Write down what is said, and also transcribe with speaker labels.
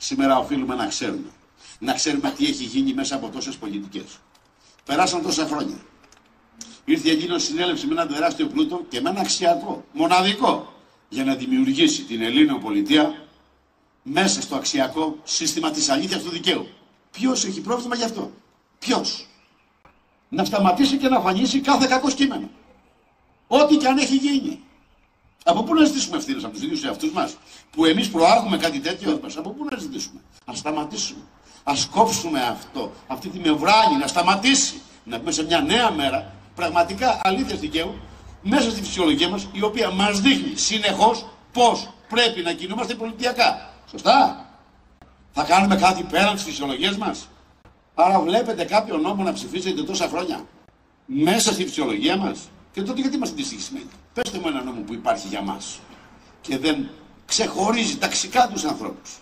Speaker 1: σήμερα οφείλουμε να ξέρουμε. Να ξέρουμε τι έχει γίνει μέσα από τόσες πολιτικές. Περάσαν τόσα χρόνια. Ήρθε εκείνο συνέλευση με ένα τεράστιο πλούτο και με ένα αξιακό, μοναδικό, για να δημιουργήσει την Ελλήνο πολιτεία μέσα στο αξιακό σύστημα της αλήθειας του δικαίου. Ποιος έχει πρόβλημα γι' αυτό; Ποιος; Να σταματήσει και να αφανίσει κάθε κακό κείμενο. Ό,τι και αν έχει γίνει. Από πού να ζητήσουμε ευθύνες από τους ίδιους εαυτούς μας, που εμείς προάγουμε κάτι τέτοιο, από πού να ζητήσουμε; Α σταματήσουμε. Α κόψουμε αυτό, αυτή τη μευράνη, να σταματήσει. Να πούμε σε μια νέα μέρα, πραγματικά αλήθειας δικαίου, μέσα στη φυσιολογία μας, η οποία μας δείχνει συνεχώς πώς πρέπει να κινούμαστε πολιτιακά. Σωστά; Θα κάνουμε κάτι πέραν της φυσιολογίας μας; Άρα βλέπετε κάποιο νόμο να ψηφίσετε τόσα χρόνια; Μέσα στη φυσιολογία μας; Και τότε γιατί είμαστε δυστυχισμένοι; Πετε μου ένα νόμο που υπάρχει για μας και δεν ξεχωρίζει ταξικά τους ανθρώπους.